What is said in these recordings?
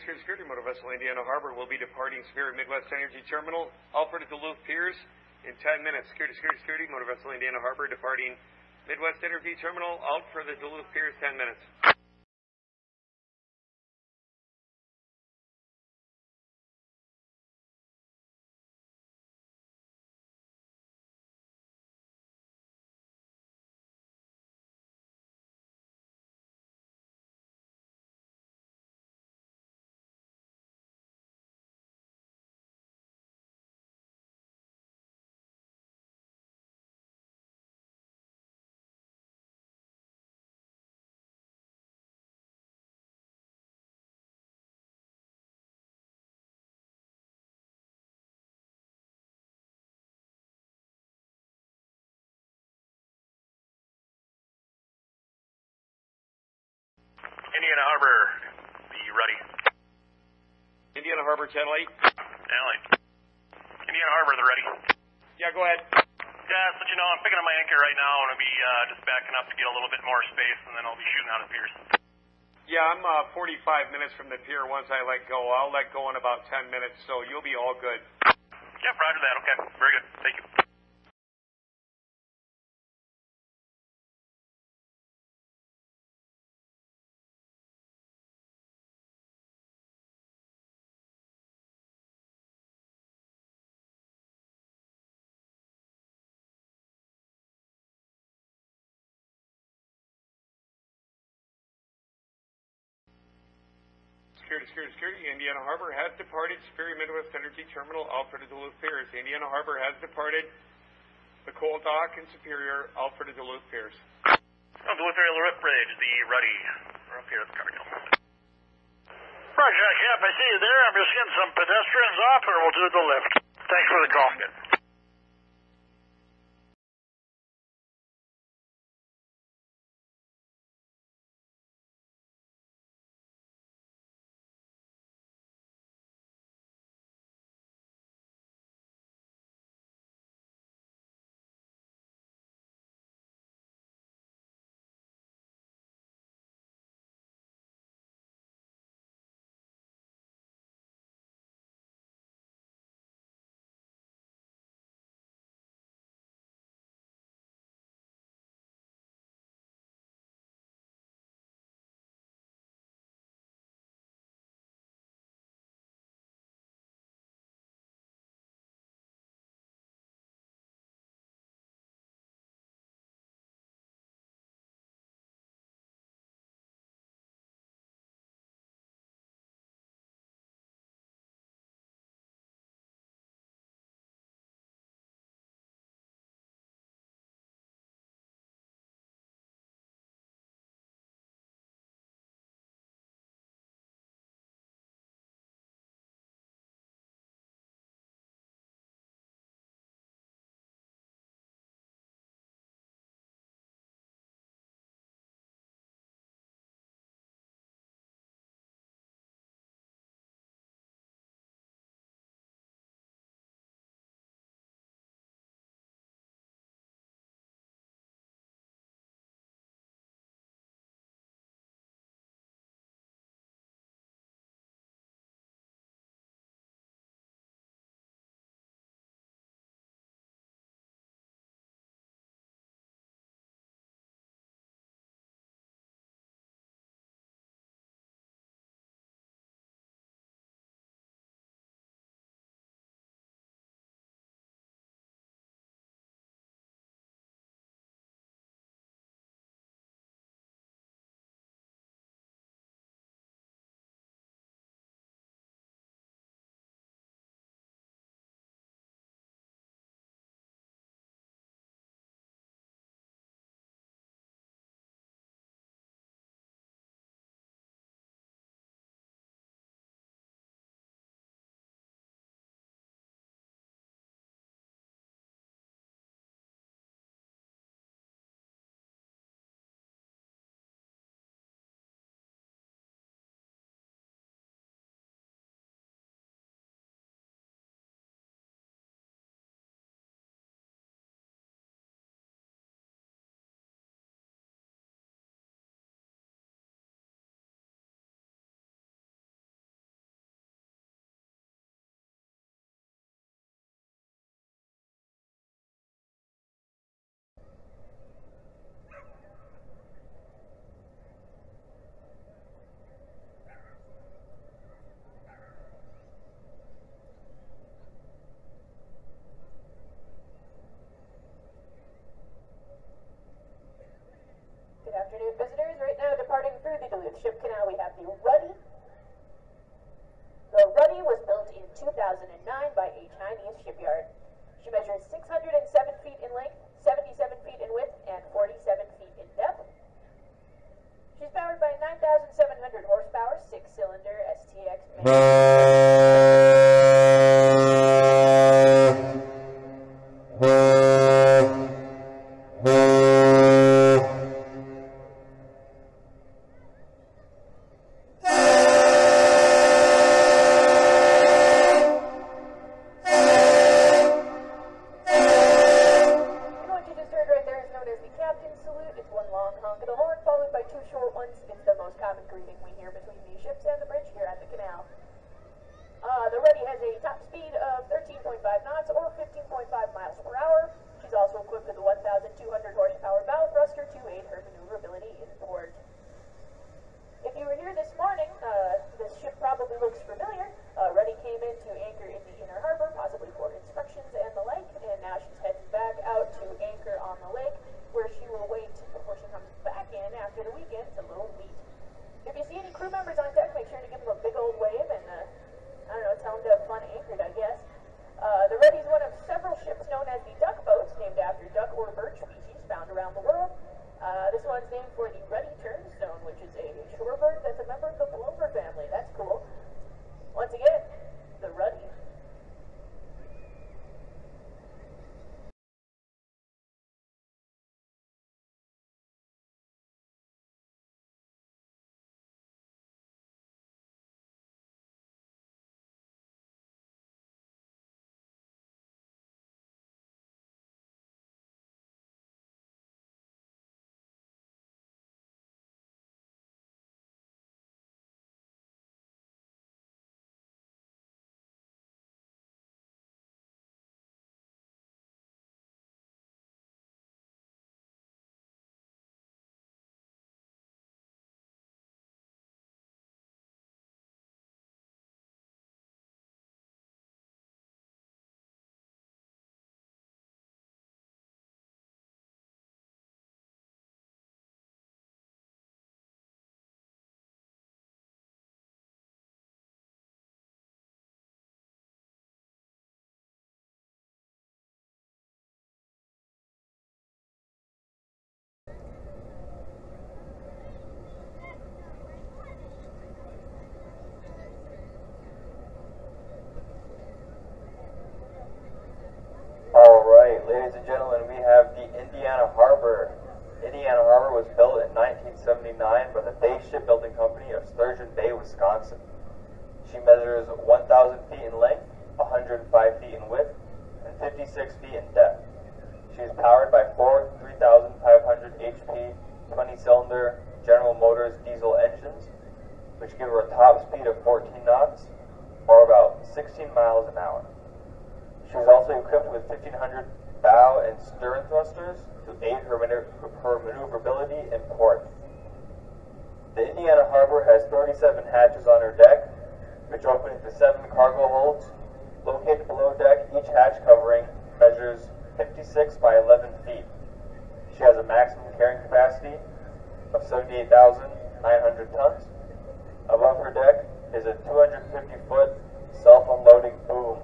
security, security. Motor vessel Indiana Harbor will be departing Superior Midwest Energy Terminal, Alfred Duluth Piers in 10 minutes. Security, security, security. Motor vessel Indiana Harbor departing Midwest Energy Terminal, out for the Duluth Piers, 10 minutes. Indiana Harbor, be Ruddy. Indiana Harbor, Channel 8. Channel 8. Indiana Harbor, the Ruddy. Yeah, go ahead. Yeah, so you know, I'm picking up my anchor right now. Going to be uh, just backing up to get a little bit more space, and then I'll be shooting out of Piers. Yeah, I'm uh, 45 minutes from the pier once I let go. I'll let go in about 10 minutes, so you'll be all good. Yeah, roger that. Okay, very good. Thank you. Security, security, security. Indiana Harbor has departed Superior Midwest Energy Terminal, Alfred of Duluth Piers. Indiana Harbor has departed the coal dock in Superior, Alfred Duluth Piers. Oh, Duluth Aerial Lift Bridge, the Ruddy. We're up here at the Cargill. Roger, Cap, I see you there. I'm just getting some pedestrians off, and we'll do the lift. Thanks for the call. Good. She measures 607 feet in length, 77 feet in width, and 47 feet in depth. She's powered by 9,700 horsepower, six-cylinder STX 1979 by the Bay Shipbuilding Company of Sturgeon Bay, Wisconsin. She measures 1,000 feet in length, 105 feet in width, and 56 feet in depth. She is powered by four 3,500 HP 20-cylinder General Motors diesel engines, which give her a top speed of 14 knots, or about 16 miles an hour. She was also equipped with 1,500 bow and stern thrusters to aid her, maneu- her maneuverability in port. The Indiana Harbor has 37 hatches on her deck, which open into seven cargo holds. Located below deck, each hatch covering measures 56 by 11 feet. She has a maximum carrying capacity of 78,900 tons. Above her deck is a 250 foot self unloading boom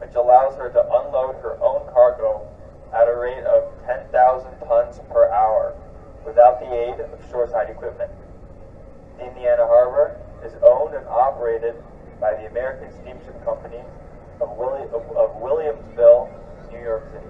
which allows her to unload her own cargo at a rate of 10,000 tons per hour without the aid of shoreside equipment. The Indiana Harbor is owned and operated by the American Steamship Company of, Willi- of, Williamsville, New York City.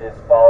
Which is followed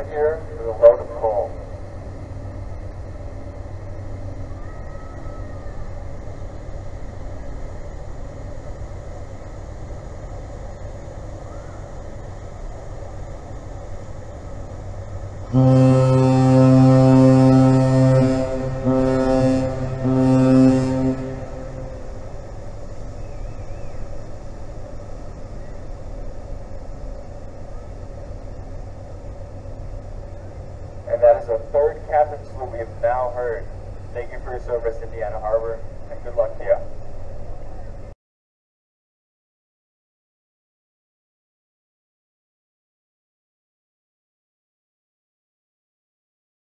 out here with a the third captain's salute we have now heard. Thank you for your service, Indiana Harbor, and good luck.